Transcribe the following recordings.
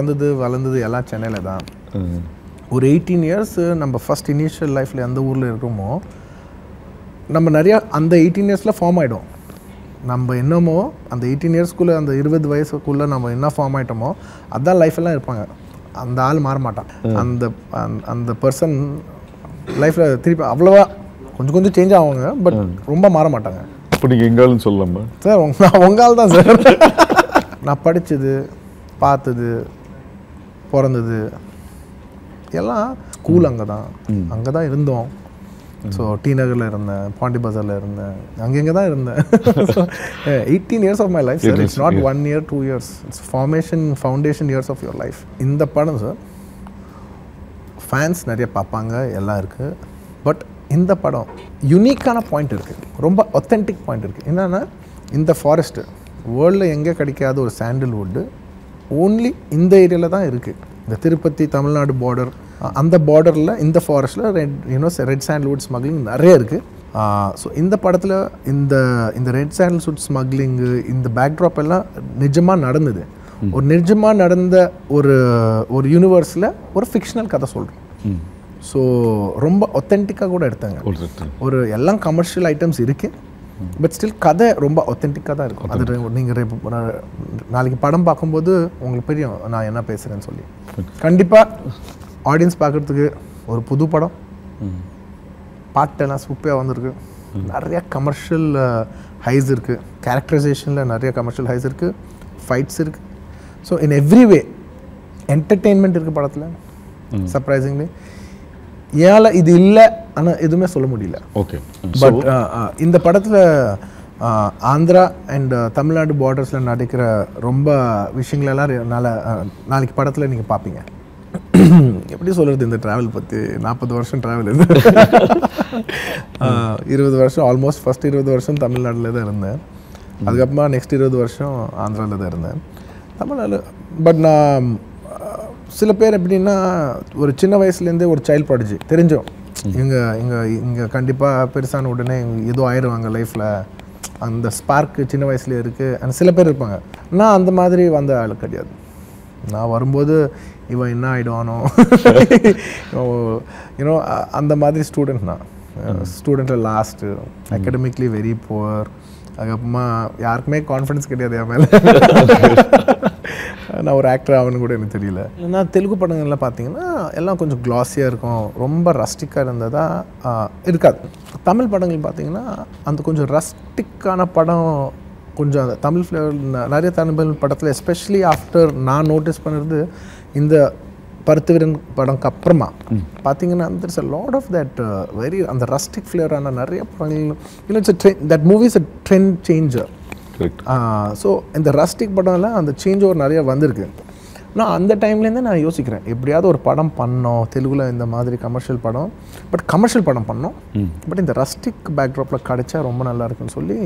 வந்தது வளர்ந்தது எல்லாம் சென்னையில் தான். ஒரு எயிட்டீன் இயர்ஸ் நம்ம ஃபர்ஸ்ட் இனிஷியல் லைஃப்பில் எந்த ஊரில் இருக்கிறோமோ நம்ம நிறையா அந்த எயிட்டீன் இயர்ஸில் ஃபார்ம் ஆகிடும் நம்ம என்னமோ அந்த எயிட்டீன் இயர்ஸ்க்குள்ளே அந்த இருபது வயசுக்குள்ளே நம்ம என்ன ஃபார்ம் ஆகிட்டோமோ அதான் லைஃப் எல்லாம் இருப்பாங்க. அந்த ஆள் மாற மாட்டான். அந்த அந்த- பர்சன் லைஃப்பில் திருப்பி அவ்வளோவா கொஞ்சம் கொஞ்சம் சேஞ்ச் ஆவாங்க பட் ரொம்ப மாற மாட்டாங்க. இப்போ நீங்கள் எங்காலும் சொல்லலாமா? சார் உங்க உங்க ஆள் தான் சார். நான் படித்தது பார்த்தது பிறந்தது. எல்லாம் ஸ்கூல் அங்கே தான் அங்கே தான் இருந்தோம். ஸோ டி நகரில் இருந்தேன் பாண்டி பஜாரில் இருந்தேன். அங்கங்கே தான் இருந்தேன் eighteen years of my life sir it's not one year two years it's formation foundation years of your life இந்த படம் சார் ஃபேன்ஸ் நிறைய பார்ப்பாங்க எல்லாம் இருக்குது பட் இந்த படம் யுனிக்கான பாயிண்ட் இருக்குது ரொம்ப ஒத்தென்டிக் பாயிண்ட் இருக்குது என்னென்னா இந்த ஃபாரஸ்ட்டு வேர்ல்டில் எங்கே கிடைக்காத ஒரு சாண்டில்வுட்டு ஓன்லி இந்த ஏரியாவில் தான் இருக்குது இந்த திருப்பதி தமிழ்நாடு பார்டர் அந்த பார்டரில் இந்த ஃபாரஸ்ட்டில் red you know red sandalwood smuggling நிறைய இருக்குது ஸோ இந்த படத்தில் இந்த இந்த ரெட் சாண்டில்வுட் ஸ்மக்லிங்கு இந்த பேக்ட்ராப் எல்லாம் நிஜமாக நடந்தது. ஒரு நிஜமாக நடந்த ஒரு ஒரு யூனிவர்ஸில் ஒரு ஃபிக்ஷனல் கதை சொல்கிறோம் ஸோ ரொம்ப ஒத்தென்டிக்காக கூட எடுத்தாங்க. ஒரு எல்லாம் கமர்ஷியல் ஐட்டம்ஸ் இருக்கு. பட் ஸ்டில் கதை ரொம்ப ஒத்தென்டிக்காக தான் இருக்கும். அது நீங்கள் நாளைக்கு படம் பார்க்கும்போது உங்களுக்கு தெரியும் நான் என்ன பேசுகிறேன்னு சொல்லி. கண்டிப்பாக ஆடியன்ஸ் பார்க்குறதுக்கு ஒரு புது படம். பாட்டெல்லாம் சூப்பராக வந்திருக்கு. நிறைய கமர்ஷியல் ஹைஸ் இருக்குது கேரக்டரைசேஷனில் நிறைய கமர்ஷியல் ஹைஸ் இருக்குது ஃபைட்ஸ் இருக்குது so in every way entertainment இருக்குது படத்தில். சர்ப்ரைசிங்லி ஏன் இது இல்லை ஆனால் எதுவுமே சொல்ல முடியல. ஓகே பட் இந்த படத்தில் ஆந்திரா அண்ட் தமிழ்நாடு பார்டர்ஸில் நடக்கிற ரொம்ப விஷயங்களெல்லாம் நாளை நாளைக்கு படத்தில் நீங்கள் பார்ப்பீங்க எப்படி சொல்கிறது இந்த ட்ராவல் பற்றி நாற்பது வருஷம் ட்ராவல் அஹ், இருபது வருஷம் ஆல்மோஸ்ட் ஃபஸ்ட் இருபது வருஷம் தமிழ்நாட்டில் தான் இருந்தேன். அதுக்கப்புறமா நெக்ஸ்ட் இருபது வருஷம் ஆந்திராவில் தான் இருந்தேன். தமிழ்நாடு பட் நான் சில பேர் எப்படின்னா ஒரு சின்ன வயசுலேருந்தே ஒரு சைல்ட் ப்ராடஜி தெரிஞ்சோம். இவங்க இங்கே இங்கே கண்டிப்பாக பெருசான உடனே ஏதோ ஆயிடுவாங்க லைஃப்பில் அந்த ஸ்பார்க்கு சின்ன வயசுல இருக்குது and சில பேர் இருப்பாங்க. நான் அந்த மாதிரி வந்த ஆள் கிடையாது. நான் வரும்போது இவன் என்ன ஆகிடுவானோ யூனோ அந்த மாதிரி ஸ்டூடெண்ட் நான். ஸ்டூடெண்ட்டில் லாஸ்ட்டு அகடமிக்லி வெரி புவர் அதுக்கப்புறமா யாருக்குமே கான்ஃபிடன்ஸ் கிடையாது என் மேலே. நான் ஒரு ஆக்டர் ஆகணும்னு கூட எனக்கு தெரியல. நான் தெலுங்கு படங்கள்லாம் பார்த்தீங்கன்னா எல்லாம் கொஞ்சம் கிளாஸியாக இருக்கும். ரொம்ப ரஸ்டிக்காக இருந்ததா இருக்காது. தமிழ் படங்கள் பார்த்தீங்கன்னா அந்த கொஞ்சம் ரஸ்டிக்கான படம் கொஞ்சம் அந்த தமிழ் ஃப்ளேவர் நிறைய தமிழ் படத்தில் எஸ்பெஷலி ஆஃப்டர் நான் நோட்டீஸ் பண்ணுறது இந்த பருத்துவீரன் படம்க்கு அப்புறமா பார்த்தீங்கன்னா there's a lot of that very அந்த ரஸ்டிக் ஃப்ளேவரான நிறைய படங்கள். இன்னும் that movies a trend changer so இந்த ரஸ்டிக் படம்லாம் அந்த சேஞ்ச் ஓவர் நிறைய வந்திருக்கு. நான் அந்த டைம்லேருந்தே நான் யோசிக்கிறேன். எப்படியாவது ஒரு படம் பண்ணோம் தெலுங்குல இந்த மாதிரி கமர்ஷியல் படம் பட் கமர்ஷியல் படம் பண்ணோம். பட் இந்த ரஸ்டிக் பேக்ட்ராப்பில் கிடைச்சா ரொம்ப நல்லா இருக்குன்னு சொல்லி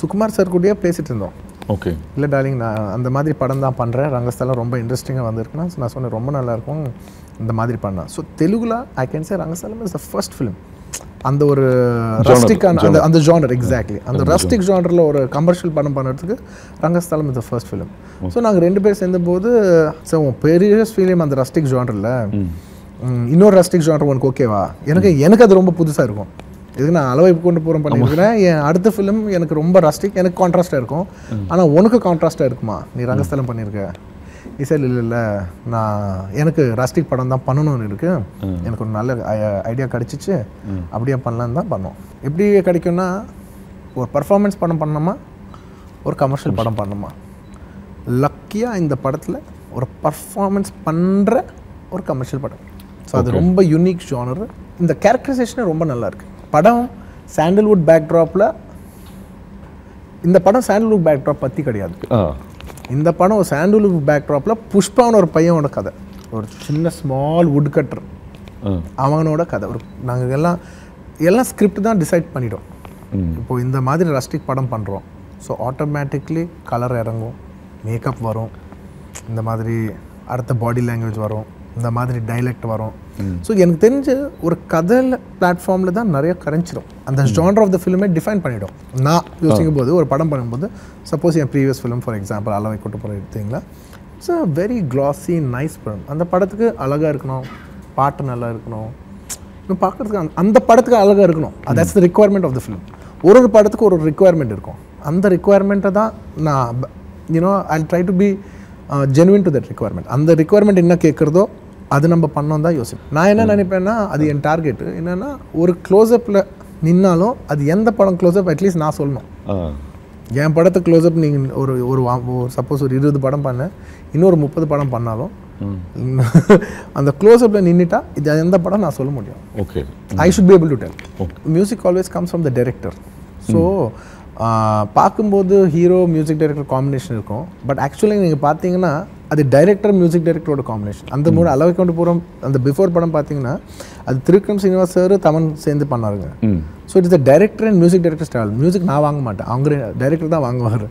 சுகுமார் சார் கூடயே பேசிட்டு இருந்தோம். ஓகே இல்லை டார்லிங் நான் அந்த மாதிரி படம் தான் பண்ணுறேன் ரங்கஸ்தலம் ரொம்ப இன்ட்ரெஸ்டிங்காக வந்திருக்குன்னா நான் சொன்னேன் ரொம்ப நல்லா இருக்கும் இந்த மாதிரி பண்ணேன் ஸோ தெலுங்குல I can say Rangasthalam is the first film அந்த ஒரு ரஸ்டிக்கான அந்த அந்த ஜானர் எக்ஸாக்ட்லி அந்த ரஸ்டிக் ஜானரில் ஒரு கமர்ஷியல் படம் பண்ணுறதுக்கு Rangasthalam is the first film so நாங்கள் ரெண்டு பேர் சேர்ந்தபோது ஸோ பெரிய ஃபிலிம் அந்த ரஸ்டிக் ஜானரில் இன்னொரு ரஸ்டிக் ஜானர் உனக்கு ஓகேவா எனக்கு எனக்கு அது ரொம்ப புதுசாக இருக்கும். இதுக்கு நான் அளவை கொண்டு போகிறோம் பண்ணியிருக்கிறேன் என் அடுத்த ஃபிலிம் எனக்கு ரொம்ப ரஸ்டிக் எனக்கு கான்ட்ராஸ்டாக இருக்கும். ஆனால் உனக்கு கான்ட்ராஸ்டாக இருக்குமா? நீ ரங்கஸ்தலம் பண்ணியிருக்க இசை இல்லை இல்லை நான் எனக்கு ரஸ்டிக் படம் தான் பண்ணணும்னு இருக்கு. எனக்கு ஒரு நல்ல ஐடியா கிடச்சிச்சு. அப்படியே பண்ணலான்னு தான் பண்ணோம். எப்படி கிடைக்கும்னா ஒரு பர்ஃபார்மன்ஸ் படம் பண்ணோமா ஒரு கமர்ஷியல் படம் பண்ணோமா லக்கியாக இந்த படத்தில் ஒரு பர்ஃபார்மன்ஸ் பண்ணுற ஒரு கமர்ஷியல் படம். ஸோ அது ரொம்ப யூனிக் ஜானர் இந்த கேரக்டரைசேஷனே ரொம்ப நல்லா இருக்கு. படம் சாண்டில்வுட் பேக்ட்ராப்பில் இந்த படம் சாண்டில்வுட் பேக்ட்ராப் பற்றி கிடையாது. இந்த படம் ஒரு சாண்டில்வுட் பேக்ட்ராப்பில் புஷ்பான்னு ஒரு பையனோட கதை. ஒரு சின்ன ஸ்மால் வுட் கட்டர் அவனோட கதை. ஒரு நாங்கள் எல்லாம் எல்லாம் ஸ்கிரிப்ட் தான் டிசைட் பண்ணிட்டோம். ம். இப்போ இந்த மாதிரி ரஸ்டிக் படம் பண்ணுறோம் ஸோ ஆட்டோமேட்டிக்லி கலர் இறங்கும் மேக்கப் வரும் இந்த மாதிரி அடுத்த பாடி லாங்குவேஜ் வரும் இந்த மாதிரி டைலெக்ட் வரும். ஸோ எனக்கு தெரிஞ்சு ஒரு கதை பிளாட்ஃபார்மில் தான் நிறைய கரைஞ்சிடும் அந்த ஜானர் ஆஃப் த ஃபிலிமே டிஃபைன் பண்ணிடும். நான் யோசிக்கும் போது ஒரு படம் பண்ணும்போது சப்போஸ் என் ப்ரீவியஸ் ஃபிலிம் ஃபார் எக்ஸாம்பிள் அளவை கூட்டு போகிற எடுத்தீங்களா? It's a very glossy nice படம் அந்த படத்துக்கு அழகாக இருக்கணும் பாட்டு நல்லா இருக்கணும். இன்னும் பார்க்கறதுக்கு அந்த- அந்த படத்துக்கு அழகாக இருக்கணும். That's the requirement of the film ஒரு ஒரு படத்துக்கு ஒரு ஒரு ரிக்குவயர்மெண்ட் இருக்கும். அந்த ரிக்குவயர்மெண்ட்டை தான் நான் you know I try to be genuine to that requirement அந்த ரிக்குவயர்மெண்ட் என்ன கேட்குறதோ அது நம்ம பண்ணோம் தான் யோசிப்பேன் நான் என்ன நினைப்பேன்னா அது என் டார்கெட் என்னன்னா ஒரு க்ளோஸ்அப்பில் நின்னாலும் அது எந்த படம் க்ளோஸ்அப் அட்லீஸ்ட் நான் சொல்லணும். என் படத்தை க்ளோஸ்அப் நீங்கள் ஒரு ஒரு சப்போஸ் ஒரு இருபது படம் பண்ண இன்னொரு முப்பது படம் பண்ணாலும் அந்த க்ளோஸ்அப்பில் நின்றுட்டா இது எந்த படம்? நான் சொல்ல முடியும். Okay I should be able to tell. Music always comes from the director so பார்க்கும்போது ஹீரோ மியூசிக் டைரக்டர் காம்பினேஷன் இருக்கும். பட் ஆக்சுவலி நீங்கள் பார்த்தீங்கன்னா அது டைரக்டர் மியூசிக் டைரக்டரோட காம்பினேஷன் அந்த மூணு அளவு கொண்டு போகிறோம் அந்த பிஃபோர் படம் பார்த்தீங்கன்னா அது திருக்கம் சீனிவாஸ் சார் தமன் சேர்ந்து பண்ணாருங்க. So it's the director and music director style music நான் வாங்க மாட்டேன். அவங்க டைரக்டர் தான் வாங்குவார்.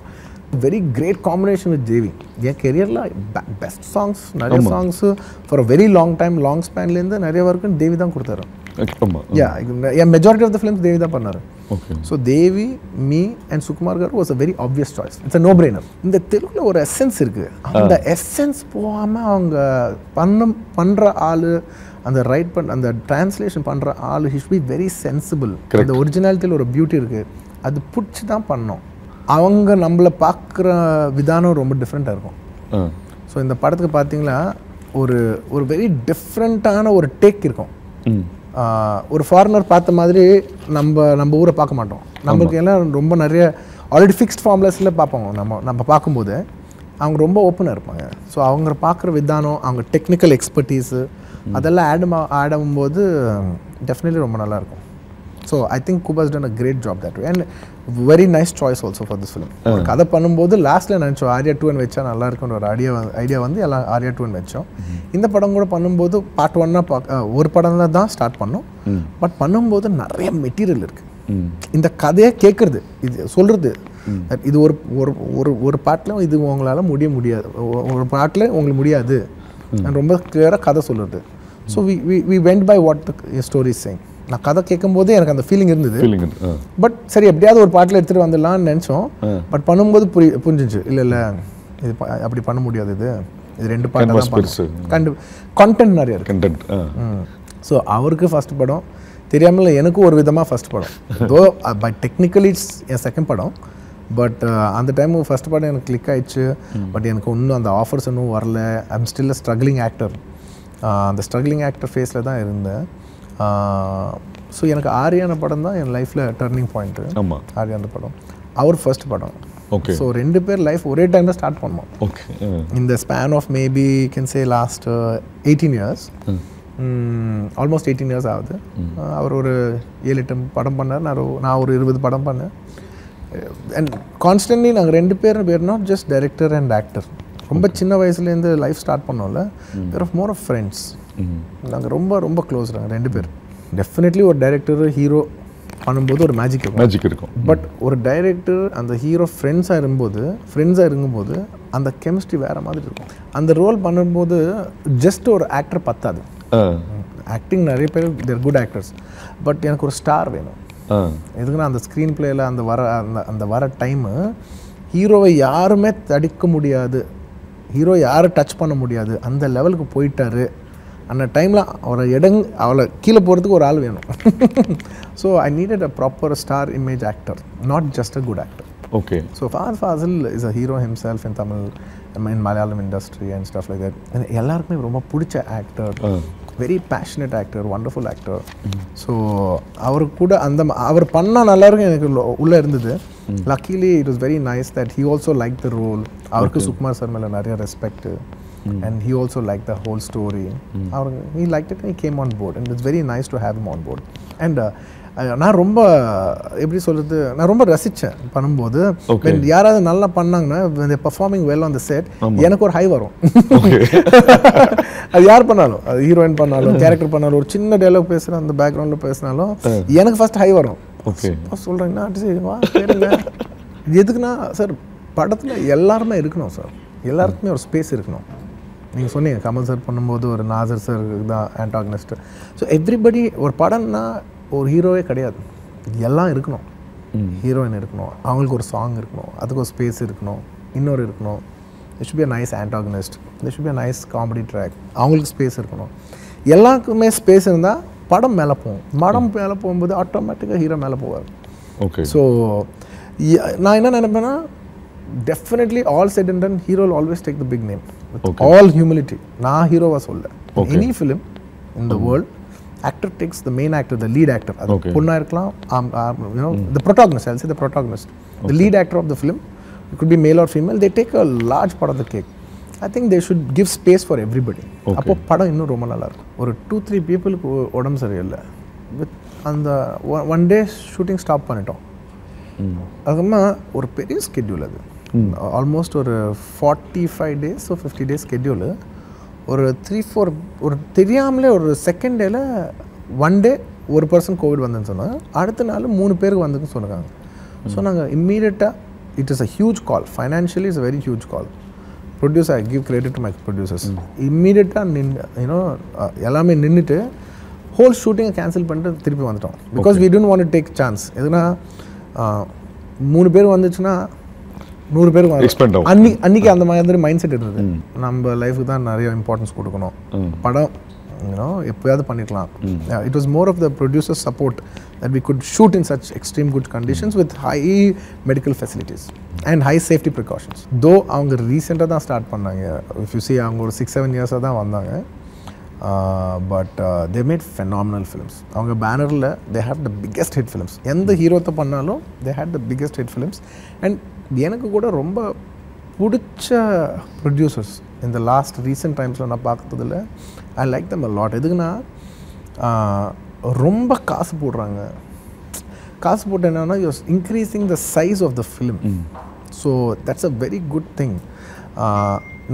Very great combination with Devi என் கெரியரில் பெஸ்ட் சாங்ஸ் நிறைய songs for very long time long ஸ்பேன்லேருந்து நிறைய வரைக்கும் தேவி தான் கொடுத்தாரு. Yeah N majority of the films Devi தான் பண்ணாரு. Okay so Devi me and Sukumar garu was a very obvious choice it's a no brainer இந்த தெலுங்குல ஒரு எசன்ஸ் இருக்கு. அந்த எசன்ஸ் போகாமல் அவங்க பண்ண பண்ணுற ஆள் அந்த ரைட் பண்ண அந்த டிரான்ஸ்லேஷன் பண்ணுற ஆள் ஹிஸ் பி வெரி சென்சிபிள் அந்த ஒரிஜினாலிட்டியில் ஒரு பியூட்டி இருக்கு. அது பிடிச்சி தான் பண்ணோம். அவங்க நம்மளை பார்க்குற விதானம் ரொம்ப டிஃப்ரெண்ட்டாக இருக்கும். ஸோ இந்த படத்துக்கு பார்த்தீங்கன்னா ஒரு ஒரு வெரி டிஃப்ரெண்ட்டான ஒரு டேக் இருக்கும். ஒரு ஃபாரினர் பார்த்த மாதிரி நம்ம நம்ம ஊரை பார்க்க மாட்டோம். நம்மளுக்கு எல்லாம் ரொம்ப நிறைய ஆல்ரெடி ஃபிக்ஸ்ட் ஃபார்ம்லஸில் பார்ப்போம். நம்ம நம்ம பார்க்கும்போது அவங்க ரொம்ப ஓப்பனாக இருப்பாங்க. ஸோ அவங்க பார்க்குற விதானம் அவங்க டெக்னிக்கல் எக்ஸ்பர்டீஸு அதெல்லாம் ஆட் ஆட் ஆகும்போது டெஃபினெட்லி ரொம்ப நல்லா இருக்கும். So I think Kuba's done a great job that and very nice choice also for this film ஒரு கதை பண்ணும்போது லாஸ்ட்டில் நினச்சோம் ஆர்யா டூன்னு வச்சா நல்லா இருக்கும்னு ஒரு ஐடியா ஐடியா வந்து எல்லாம் ஆர்யா டூன்னு வச்சோம். இந்த படம் கூட பண்ணும்போது பார்ட் ஒன்னாக பார்க்க ஒரு படம்ல தான் ஸ்டார்ட் பண்ணோம். பட் பண்ணும்போது நிறைய மெட்டீரியல் இருக்குது ம். இந்த கதையை கேட்குறது இது சொல்கிறது இது ஒரு ஒரு ஒரு ஒரு பாட்டில் இது உங்களால் முடிய முடியாது. ஒரு பாட்டில் உங்களுக்கு முடியாது. ரொம்ப கிளியராக கதை சொல்கிறது so we we we went by what story sang நான் கதை கேட்கும்போது எனக்கு அந்த ஃபீலிங் இருந்தது. பட் சரி எப்படியாவது ஒரு பாட்டில் எடுத்துகிட்டு வந்துடலாம்னு நினச்சோம். பட் பண்ணும்போது புரி புரிஞ்சிச்சு. இல்லை இல்லை இது அப்படி பண்ண முடியாது இது. இது ரெண்டு பாட்டு. கண்டு கான்டென்ட் நிறைய இருக்கு. கண்டென்ட் ஸோ அவருக்கு ஃபர்ஸ்ட் படம். தெரியாமல் எனக்கும் ஒரு விதமாக ஃபர்ஸ்ட் படம். தோ பை டெக்னிக்கலி இட்ஸ் என் செகண்ட் படம். பட் அந்த டைம் ஃபர்ஸ்ட் படம் எனக்கு கிளிக் ஆயிடுச்சு. பட் எனக்கு இன்னும் அந்த ஆஃபர்ஸ் இன்னும் வரல. I'm still a struggling actor அந்த ஸ்ட்ரகிளிங் ஆக்டர் ஃபேஸில் தான் இருந்தேன். ஸோ எனக்கு ஆரியான படம் தான் என் லைஃப்பில் டர்னிங் பாயிண்ட்டு ஆமாம் ஆரியான படம். அவர் ஃபர்ஸ்ட் படம். ஓகே ஸோ ரெண்டு பேர் லைஃப் ஒரே டைமில் ஸ்டார்ட் பண்ணோம் ஓகே இந்த span of maybe can say last eighteen years almost eighteen years ஆகுது. அவர் ஒரு ஏழு எட்டு படம் பண்ணார். நான் ஒரு- நான் ஒரு இருபது படம் பண்ணேன். அண்ட் கான்ஸ்டன்ட்லி நாங்கள் ரெண்டு பேரும் பேர் not just director and actor ரொம்ப சின்ன வயசுலேருந்து லைஃப் ஸ்டார்ட் பண்ணோம்ல. We're of more of friends நாங்கள் ரொம்ப ரொம்ப க்ளோஸ் நாங்கள் ரெண்டு பேர். டெஃபினெட்லி ஒரு டைரக்டர் ஹீரோ பண்ணும்போது ஒரு மேஜிக் இருக்கும். மேஜிக் இருக்கும். பட் ஒரு டைரக்டர் அந்த ஹீரோ ஃப்ரெண்ட்ஸாக இருக்கும்போது ஃப்ரெண்ட்ஸாக இருக்கும்போது அந்த கெமிஸ்ட்ரி வேறு மாதிரி இருக்கும். அந்த ரோல் பண்ணும்போது ஜஸ்ட் ஒரு ஆக்டர் பத்தாது. ஆக்டிங் நிறைய பேர் தேர் குட் ஆக்டர்ஸ் பட் எனக்கு ஒரு ஸ்டார் வேணும். எதுக்குன்னா அந்த ஸ்க்ரீன் பிளேயில் அந்த வர அந்த அந்த வர டைமு ஹீரோவை யாருமே தடுக்க முடியாது. ஹீரோ யாரும் டச் பண்ண முடியாது. அந்த லெவலுக்கு போயிட்டாரு. அந்த டைமில் அவரை இடங் அவளை கீழே போகிறதுக்கு ஒரு ஆள் வேணும். So I needed a proper star image actor not just a good actor okay so ஃபாஸ் Fazil is a hero himself in Tamil in Malayalam industry and stuff like that எல்லாருக்குமே ரொம்ப பிடிச்ச actor very passionate actor wonderful actor so அவர் கூட அந்த அவர் பண்ணால் நல்லா இருக்கும் எனக்கு உள்ள- இருந்தது. Luckily it was very nice that he also like the role அவருக்கு சுகுமார் சார் மேலே நிறைய respect and he also like the whole story our he like it he came on board and it's very nice to have on board and நான் ரொம்ப எப்படி சொல்றது நான் ரொம்ப ரசித்தேன் பண்ணும்போது. யாராவது நல்லா பண்ணாங்கன்னா performing well on the set எனக்கு ஒரு ஹை வரும். அது யார் பண்ணாலும் அது ஹீரோயின் பண்ணாலும் கேரக்டர் பண்ணாலும் ஒரு சின்ன டைலாக் பேசுகிற அந்த பேக்ரவுண்டில் பேசினாலும் எனக்கு ஃபர்ஸ்ட் ஹை வரும். சொல்கிறீங்கன்னா எதுக்குன்னா சார் படத்தில் எல்லாருமே இருக்கணும் சார் எல்லாருக்குமே ஒரு ஸ்பேஸ் இருக்கணும். நீங்கள் சொன்னீங்க கமல் சார் பண்ணும்போது ஒரு நாசர் சார் தான் ஆன்டாகனிஸ்ட் ஸோ எவ்ரிபடி ஒரு படம்னா ஒரு ஹீரோவே கிடையாது. எல்லாம் இருக்கணும். ஹீரோயின் இருக்கணும். அவங்களுக்கு ஒரு சாங் இருக்கணும். அதுக்கு ஒரு ஸ்பேஸ் இருக்கணும். இன்னொரு இருக்கணும். There should be a nice antagonist. There should be a nice comedy track. அவங்களுக்கு ஸ்பேஸ் இருக்கணும். எல்லாருக்குமே ஸ்பேஸ் இருந்தால் படம் மேலே போகும். படம் மேலே போகும்போது ஆட்டோமேட்டிக்காக ஹீரோ மேலே போவார். ஓகே ஸோ நான் என்ன நினைப்பேன்னா definitely all set and done hero always take the big name all humility நான் ஹீரோவாக சொல்ல. Any film in the world actor takes the main actor the lead actor அது. பொண்ணாக இருக்கலாம் the protagonist I'll say the protagonist the lead actor of the film it could be male or female they take a large part of the cake I think they should give space for everybody. அப்போ படம் இன்னும் ரொம்ப நல்லா இருக்கும் ஒரு two three பீப்புளுக்கு உடம்பு சரியில்லை. வித் அந்த ஒன் டே ஷூட்டிங் ஸ்டாப் பண்ணிட்டோம். அதுக்கப்புறமா ஒரு பெரிய ஸ்கெட்யூல் அது. ஆல்மோஸ்ட் ஒரு forty five days so fifty days schedule ஒரு த்ரீ ஃபோர் ஒரு தெரியாமலே ஒரு செகண்ட் டேல ஒன் டே ஒரு பர்சன் கோவிட் வந்தேன்னு சொன்னாங்க அடுத்த நாள் மூணு பேருக்கு வந்துன்னு சொன்னாங்க. ஸோ நாங்கள் இம்மீடியட்டாக it is a huge call financially is very huge call produce I give credit to my. Producers இம்மீடியட்டாக நின்று யூனோ எல்லாமே நின்றுட்டு ஹோல் ஷூட்டிங்கை கேன்சல் பண்ணிட்டு திருப்பி வந்துட்டோம். Because we don't want take chance எதுனா மூணு பேர் வந்துச்சுன்னா நூறு பேர் Expand ஆகும். அன்னைக்கு அன்னைக்கு அந்த மாதிரி மைண்ட் செட் இருந்தது. நம்ம லைஃபுக்கு தான் நிறைய இம்பார்ட்டன்ஸ் கொடுக்கணும். படம் யூனோ எப்போயாவது பண்ணிக்கலாம் it was more of the producer support that we could shoot in such extreme good conditions with high medical facilities and high safety precautions though அவங்க ரீசெண்டாக தான் ஸ்டார்ட் பண்ணாங்க. இஃப் யூ சி அவங்க ஒரு சிக்ஸ் செவன் இயர்ஸாக தான் வந்தாங்க. But they made phenomenal films அவங்க பேனரில் they have the biggest hit films எந்த ஹீரோத்தை பண்ணாலும் they had the biggest hit films and எனக்கு கூட ரொம்ப பிடிச்ச ப்ரொடியூசர்ஸ் இந்த லாஸ்ட் ரீசெண்ட் டைம்ஸில் நான் பார்த்ததில் I like them a lot எதுக்குன்னா ரொம்ப காசு போடுறாங்க. காசு போட்டு என்னன்னா use increasing the size of the film so that's a very good thing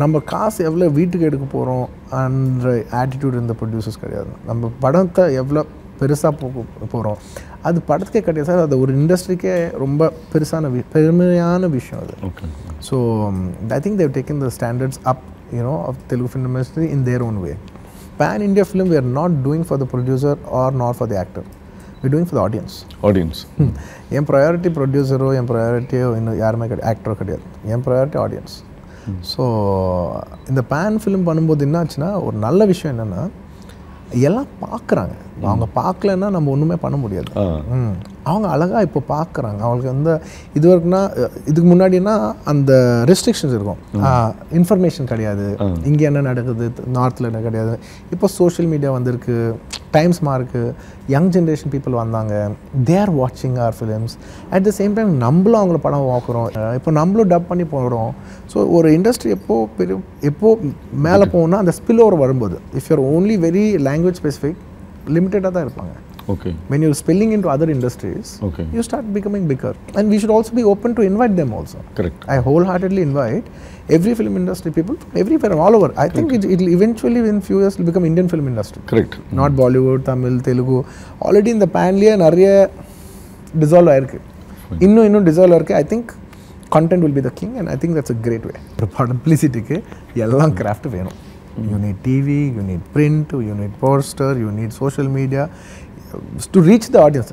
நம்ம காசு எவ்வளோ வீட்டுக்கு எடுக்க போகிறோம் அன்ற ஆட்டிடியூட் இந்த ப்ரொடியூசர்ஸ் கிடையாது. நம்ம படத்தை எவ்வளோ பெருசாக போக போகிறோம் அது படத்துக்கே கிடையாது சார். அது ஒரு இண்டஸ்ட்ரிக்கே ரொம்ப பெருசான வி பெருமையான விஷயம் அது. Okay so I think they've taken the standards up you know of Telugu film industry in their own way pan India film we are not doing for the producer or not for the actor we doing for the audience audience N priority ப்ரொடியூசரோ என் ப்ரையாரிட்டியோ இன்னும் யாருமே கிடையாது ஆக்டரோ கிடையாது. என் priority audience so இந்த பேன் ஃபிலிம் பண்ணும்போது என்ன ஆச்சுன்னா ஒரு நல்ல விஷயம் என்னென்னா எல்லாம் பார்க்குறாங்க. அவங்க பார்க்கலன்னா நம்ம ஒன்றுமே பண்ண முடியாது. அவங்க அழகாக இப்போ பார்க்குறாங்க. அவங்களுக்கு வந்து இது வரைக்கும்னா இதுக்கு முன்னாடினா அந்த ரெஸ்ட்ரிக்ஷன்ஸ் இருக்கும். இன்ஃபர்மேஷன் கிடையாது. இங்கே என்ன நடக்குது நார்த்தில் என்ன கிடையாது. இப்போ சோஷியல் மீடியா வந்திருக்கு. Times mark young generation people வந்தாங்க. தே ஆர் வாட்சிங் our films at the same time நம்மளும் அவங்கள படம் பார்க்குறோம். இப்போ நம்மளும் டப் பண்ணி போகிறோம் ஸோ ஒரு இண்டஸ்ட்ரி எப்போ பெரிய எப்போ மேலே போகணும்னா அந்த ஸ்பில் ஓவர் வரும்போது. If you're only very language specific லிமிட்டடாக தான் இருப்பாங்க. Okay when you're spilling into other industries, Okay. you start becoming bigger. And we should also be open to invite them also. Correct I wholeheartedly invite every film industry people from everywhere, all over. I think it will eventually, in few years, will become Indian film industry. Correct Not Bollywood, Tamil, Telugu. Already in the panலயே நிறைய dissolve ஆயிருக்கு இன்னும் இன்னும் dissolve ஆயிருக்கு I think content will be the king and I think that's a great way ஒரு பப்ளிசிட்டிக்கு எல்லாம் craft வேணும் you need TV you need print you need poster you need social media To reach the audience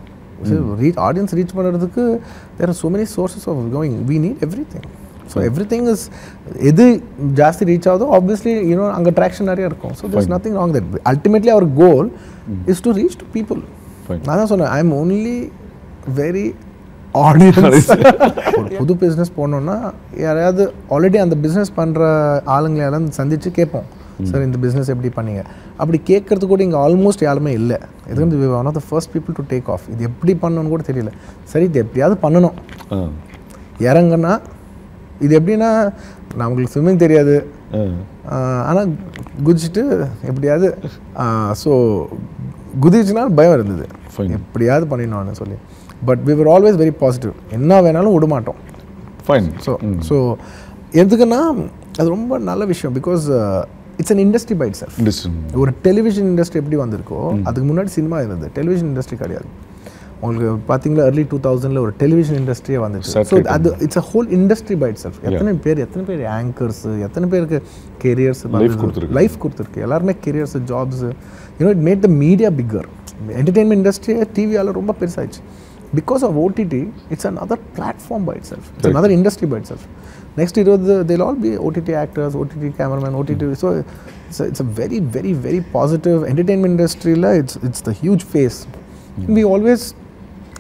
reach audience reach பண்ணுறதுக்கு there are so many sources of going. We need everything. So everything is எது ஜாஸ்தி reach ஆகுதோ obviously you know அங்கே traction நிறைய இருக்கும். So there's nothing wrong that ultimately our goal is to reach to people. நான் தான் சொன்னேன் I am only very audience ஒரு புது பிஸ்னஸ் போனோம்னா யாரையாவது ஆல்ரெடி அந்த பிஸ்னஸ் பண்ணுற ஆளுங்களை யாராவது சந்தித்து கேட்போம் சார் இந்த பிஸ்னஸ் எப்படி பண்ணீங்க? அப்படி கேட்கறது கூட இங்கே ஆல்மோஸ்ட் யாருமே இல்லை. இது வந்து one of the first people to take off இது எப்படி பண்ணணும்னு கூட தெரியல. சரி இது எப்படியாவது பண்ணணும். ஆ. இறங்குனா இது எப்படின்னா நான் உங்களுக்கு ஸ்விம்மிங் தெரியாது. ஆனால் குதிச்சுட்டு எப்படியாவது ஸோ குதிச்சுனா பயம் இருந்தது. எப்படியாவது பண்ணிடணும்னு சொல்லி. But we were always very positive என்ன வேணாலும் விட மாட்டோம். ஃபைன் ஸோ ஸோ எதுக்குன்னா அது ரொம்ப நல்ல விஷயம். Because it's an industry by itself ஒரு டெலிவிஷன் இண்டஸ்ட்ரி எப்படி வந்திருக்கோ அதுக்கு முன்னாடி சினிமா இருந்தது. டெலிவிஷன் இண்டஸ்ட்ரி கிடையாது. உங்களுக்கு பார்த்தீங்களா early டூ தௌசண்டில் ஒரு டெலிவிஷன் இண்டஸ்ட்ரியே வந்துச்சு ஸோ அது it's a whole industry by itself எத்தனை பேர் எத்தனை பேர் ஆங்கர்ஸ் எத்தனை பேருக்கு கெரியர்ஸ் கொடுத்திருக்கு. லைஃப் கொடுத்துருக்கு. எல்லாருமே careers jobs you know it made the media bigger entertainment இண்டஸ்ட்ரியே டிவியால் ரொம்ப பெருசாயிடுச்சு. Because of OTT it's another platform by itself another industry by itself next இருபது they'll all be OTT actors OTT cameraman OTT so it's it's a very very very positive entertainment இண்டஸ்ட்ரியில் it's it's the huge phase we always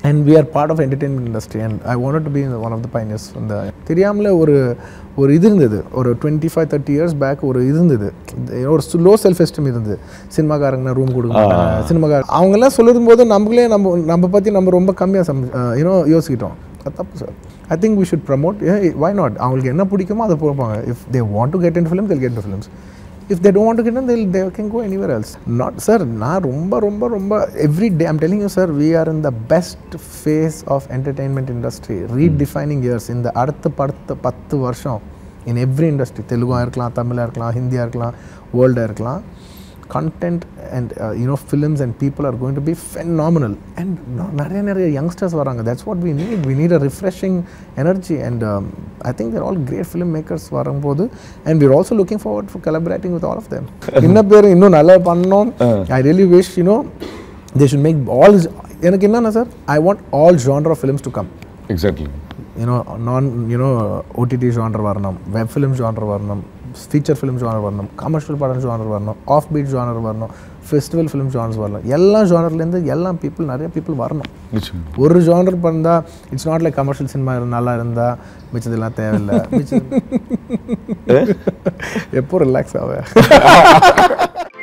and we are part of entertainment industry and I want to be one of the finest அந்த தெரியாமல் ஒரு ஒரு இது இருந்தது. ஒரு twenty five thirty years back ஒரு இது இருந்தது. இந்த ஒரு லோ செல்ஃப் எஸ்டிம் இருந்தது. சினிமாக்காரங்கன்னா ரூம் கொடுக்க மாட்டாங்க சினிமாக்கார அவங்கெல்லாம் சொல்லும் போது நம்மளே நம்ம நம்ம பற்றி நம்ம ரொம்ப கம்மியாக சம் யூனோ யோசிக்கிட்டோம். தப்பு sir. I think we should promote why not அவங்களுக்கு என்ன பிடிக்குமோ அதை போப்பாங்க if they want to get in film they'll get in films if they don't get in they'll they can go anywhere else not sir நான் ரொம்ப ரொம்ப ரொம்ப every day I'm telling you sir we are in the best phase of entertainment industry redefining years இந்த அடுத்த படுத்த பத்து வருஷம் in every industry தெலுங்காக இருக்கலாம் தமிழாக இருக்கலாம் ஹிந்தியாக இருக்கலாம் வேர்ல்டாக இருக்கலாம். Content and uh, you know films and people are going to be phenomenal and no- நிறைய நிறைய யங்ஸ்டர்ஸ் வராங்க that's what we need we need a refreshing energy and um, I think they're all great filmmakers வரும்போது and we're also looking forward for collaborating with all of them இன்னும் பேர் இன்னும் நல்லா I really wish you know they should make all எனக்கு என்னன்னா sir I want all genre of films to come exactly you know நான் you know OTT genre வரணும் web film genre வரணும் feature film genre வரணும் கமர்ஷியல் படம் genre வரணும் offbeat genre வரணும் festival film genres வரணும். எல்லா ஜானர்லேருந்து எல்லா பீப்புள் நிறைய பீப்புள் வரணும். ஒரு ஜானர் பண்ணால் it's not like commercial cinema நல்லா இருந்தால் மிச்சதெல்லாம் தேவையில்லை. மிச்சம் எப்போ ரிலாக்ஸ் ஆக